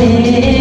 Amen.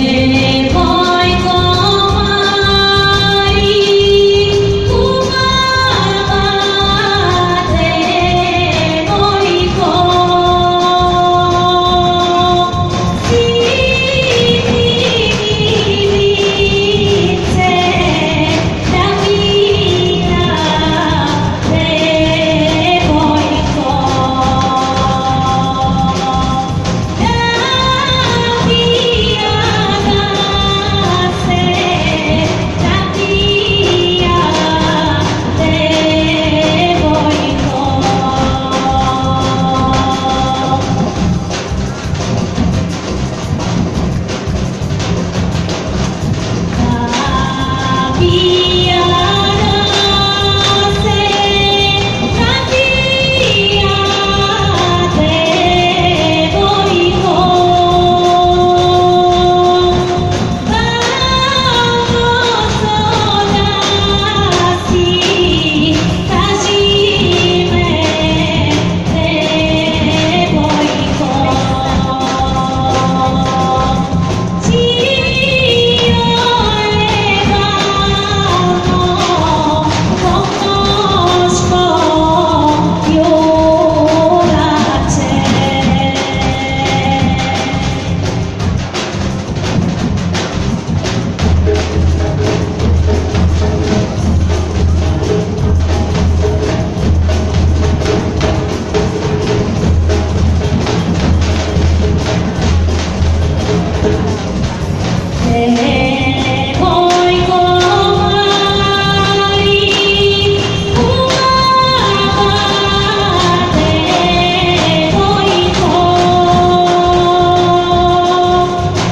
Yeah.